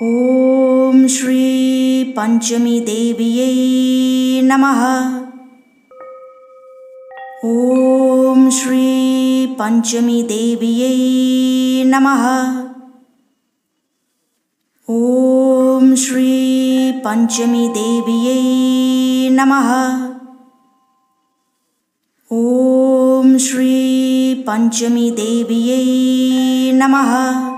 ॐ श्री नमः। ॐ श्री नमः। ॐ श्री ॐ श्री पञ्चमीदेव्यै नमः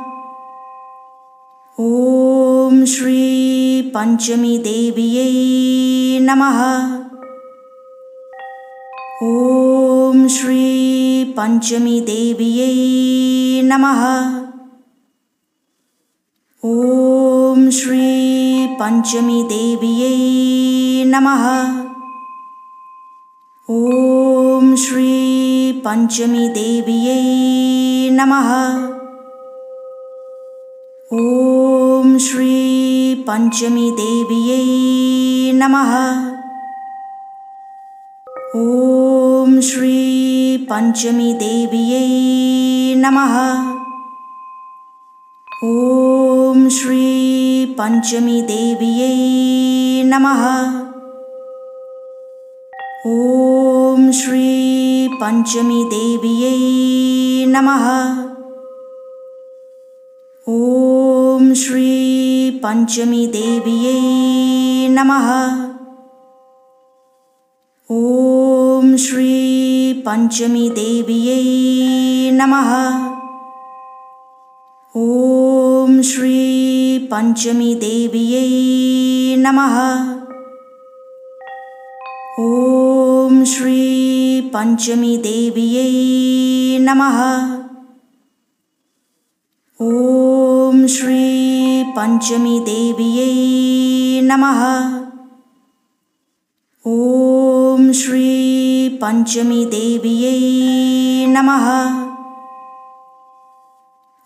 श्रीपञ्चमीदेव्यै नमः। ॐ श्रीपञ्चमीदेव्यै नमः। ॐ श्रीपञ्चमीदेव्यै नमः। ॐ श्रीपञ्चमीदेव्यै नमः। पञ्चमीदेव्यै नमः। ॐ श्री पञ्चमीदेव्यै नमः। ॐ श्री पञ्चमीदेव्यै नमः। ॐ श्री पञ्चमीदेव्यै नमः। ॐ श्री पञ्चमीदेव्यै नमः। ॐ श्री पञ्चमीदेव्यै नमः। ॐ श्री पञ्चमीदेव्यै नमः। ॐ श्री पञ्चमीदेव्यै नमः। ॐ श्री पञ्चमीदेव्यै नमः। ॐ श्री पञ्चमीदेव्यै नमः।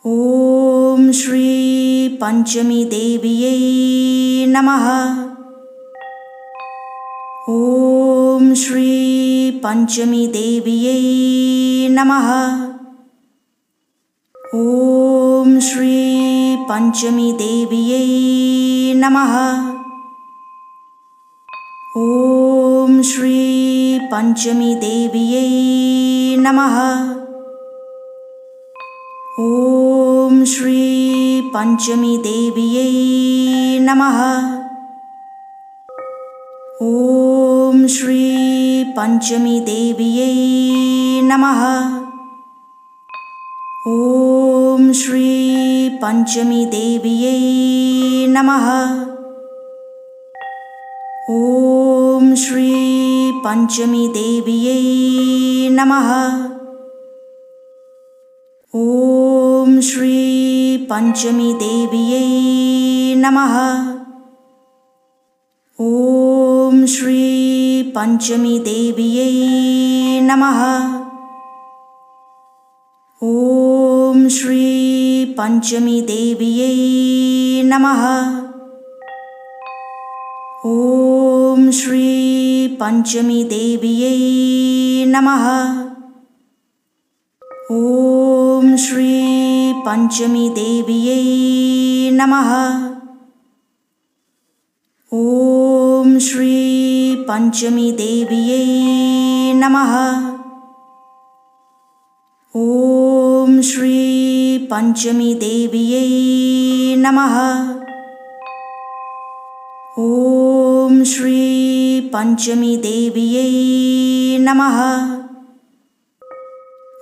ॐ श्री पञ्चमीदेव्यै नमः। ॐ श्री पञ्चमीदेव्यै नमः। ॐ श्री पञ्चमीदेव्यै नमः। ॐ श्री पञ्चमीदेव्यै नमः। ॐ श्री पञ्चमीदेव्यै नमः। ॐ श्री पञ्चमीदेव्यै नमः। ॐ श्री पञ्चमीदेव्यै नमः। ॐ श्री पञ्चमीदेव ॐ श्री पञ्चमीदेव्यै नमः। ॐ श्री पञ्चमीदेव्यै नमः। ॐ पंचमी देविये नमः। ओम श्री पंचमी देविये नमः। ओम श्री पंचमी देविये नमः। ओम श्री पंचमी देविये नमः। ओम श्री श्री नमः।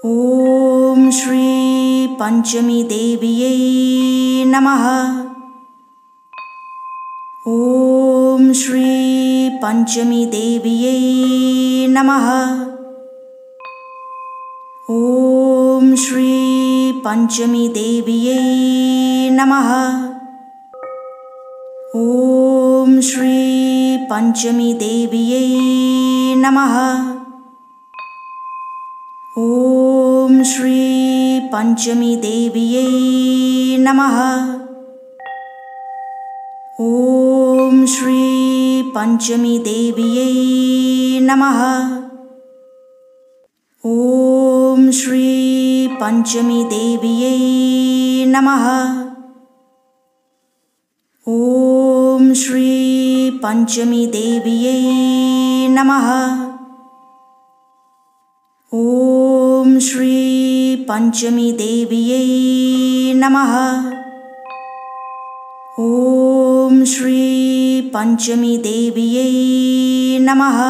ॐ श्री नमः। ॐ श्री नमः। ॐ श्री पञ्चमी देव्यै नमः। ॐ श्री पञ्चमी देव्यै नमः। ॐ श्री पञ्चमी देव्यै नमः। ॐ श्री पञ्चमी देव्यै नमः। ॐ श्री पञ्चमी देव्यै नमः। ॐ श्री पञ्चमी देव्यै नमः। ॐ श्री पञ्चमी देव्यै नमः। ॐ श्री पञ्चमी देव्यै नमः।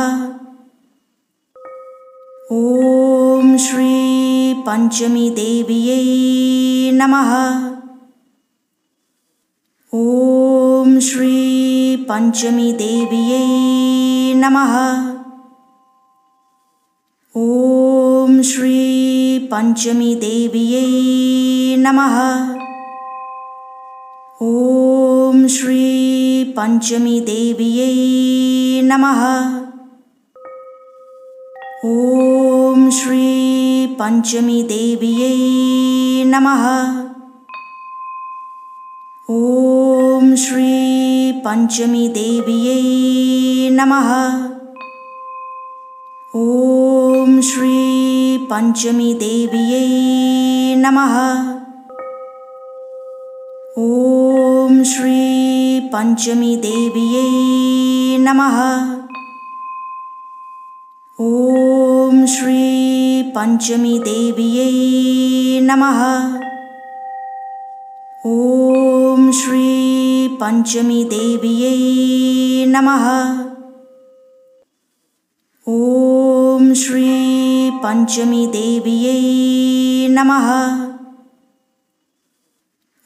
ॐ श्री पञ्चमी देव्यै नमः। ॐ श्री पञ्चमी देव्यै नमः। ॐ श्री पञ्चमी देव्यै नमः। ॐ श्री पञ्चमी देव्यै नमः। ॐ श्री पञ्चमी देव्यै नमः। ॐ श्री पञ्चमी देव्यै नमः। ॐ श्री पञ्चमी देव्यै नमः। ॐ श्री पञ्चमी देव्यै नमः। ॐ श्री पञ्चमी देव्यै नमः। ॐ श्री पञ्चमी देव्यै नमः। ॐ श्री पञ्चमी देव्यै नमः।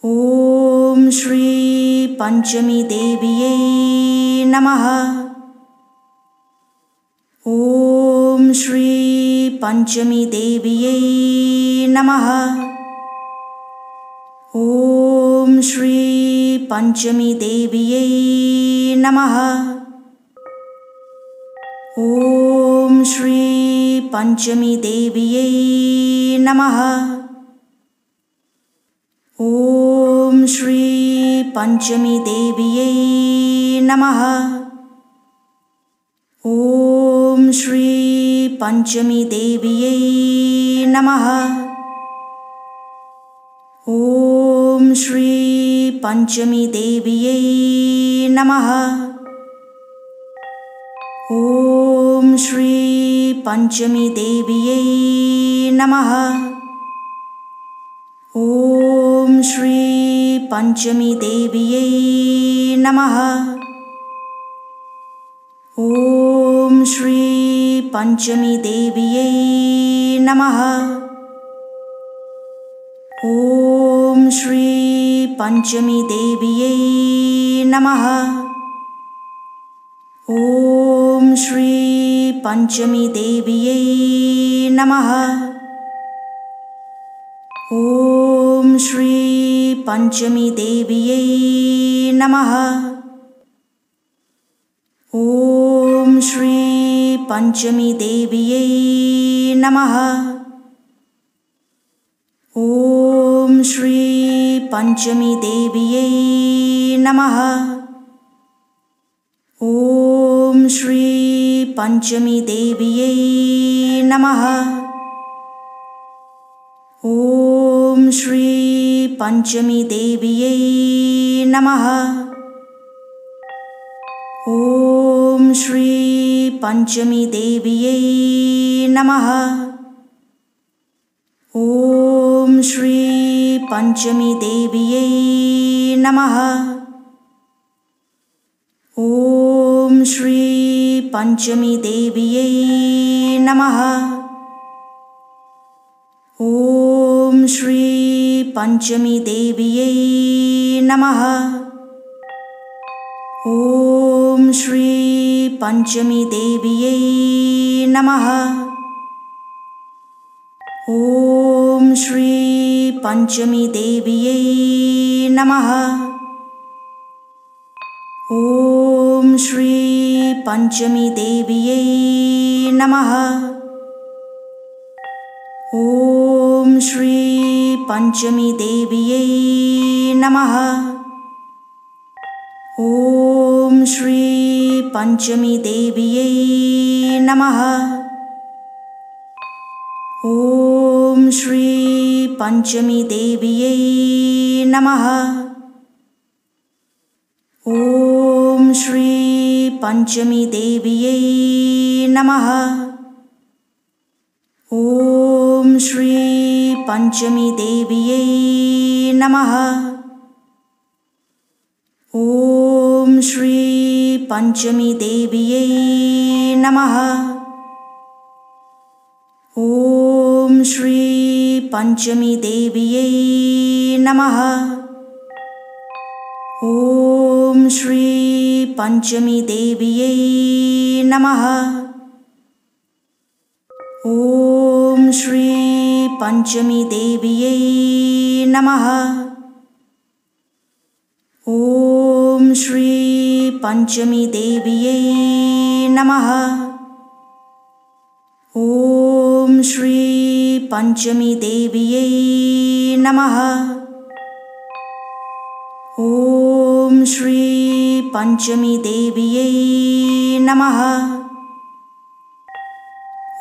ॐ श्री पञ्चमी देव्यै नमः। ॐ श्री पञ्चमी देव्यै नमः। ॐ श्री पञ्चमी देव्यै नमः। ॐ श्री पञ्चमी देव्यै नमः। ॐ श्री पञ्चमी देव्यै नमः। ॐ श्री नमः। ॐ श्री ॐ श्री नमः। ॐ श्री पञ्चमी देव्यै नमः ॐ श्री पञ्चमी देव्यै नमः। ॐ श्री पञ्चमी देव्यै नमः। ॐ श्री पञ्चमी देव्यै नमः। ॐ श्री पञ्चमी देव्यै नमः। ॐ श्रीपञ्चमीदेव्यै नमः। ॐ श्रीपञ्चमीदेव्यै नमः। ॐ श्रीपञ्चमीदेव्यै नमः। ॐ श्रीपञ्चमीदेव्यै नमः। ॐ श्री पञ्चमी देव्यै नमः। ॐ श्री पञ्चमी देव्यै नमः। ॐ श्री पञ्चमी देव्यै नमः। ॐ श्री पञ्चमी देव्यै नमः। ॐ श्री पञ्चमी देव्यै नमः। ॐ श्री पञ्चमी देव्यै नमः। ॐ श्री पञ्चमी देव्यै नमः। ॐ श्री पञ्चमी देव्यै नमः। ॐ श्रीपञ्चमीदेव्यै नमः। ॐ श्रीपञ्चमीदेव्यै नमः। ॐ श्रीपञ्चमीदेव्यै नमः। ॐ श्रीपञ्चमीदेव्यै नमः। ॐ श्री नमः। ॐ श्री नमः। ॐ श्री पञ्चमीदेवयै नमः। श्रीपञ्चमीदेव्यै नमः। ॐ श्रीपञ्चमीदेव्यै नमः। ॐ श्रीपञ्चमीदेव्यै नमः।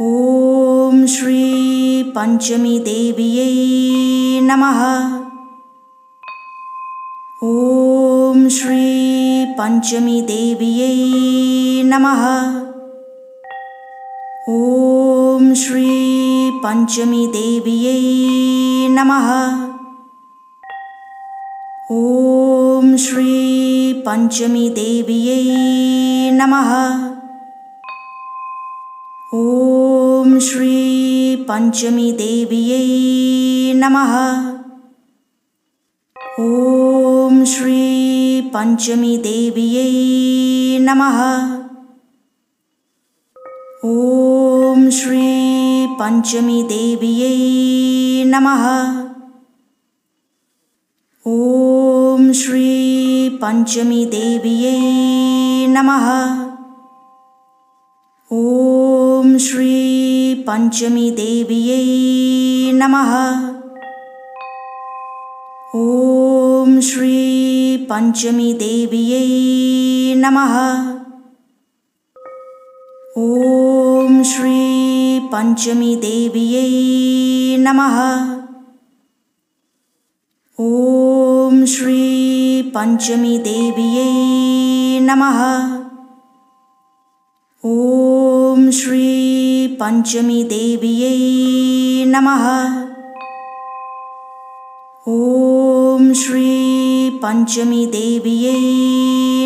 ॐ श्रीपञ्चमीदेव्यै नमः। ॐ श्री पञ्चमी देव्यै नमः। ॐ श्री पञ्चमी देव्यै नमः। ॐ श्री पञ्चमी देव्यै नमः। ॐ श्री पञ्चमी देव्यै नमः। ॐ श्री पञ्चमी देव्यै नमः। ॐ श्री पञ्चमी देव्यै नमः। ॐ श्री पञ्चमी देव्यै नमः। ॐ श्री पञ्चमी देव्यै नमः। ॐ श्री पञ्चमी देव्यै नमः। ॐ श्री पञ्चमी देव्यै नमः। ॐ श्री पञ्चमी देव्यै नमः। ॐ श्री पञ्चमी देव्यै नमः। ॐ पञ्चमी देव्यै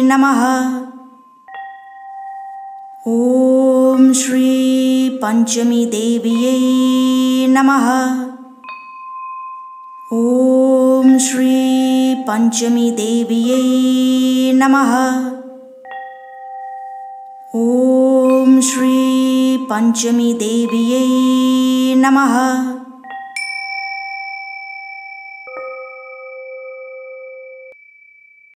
नमः। ॐ श्री पञ्चमी देव्यै नमः। ॐ श्री पञ्चमी देव्यै नमः। ॐ श्री पञ्चमी देव्यै नमः।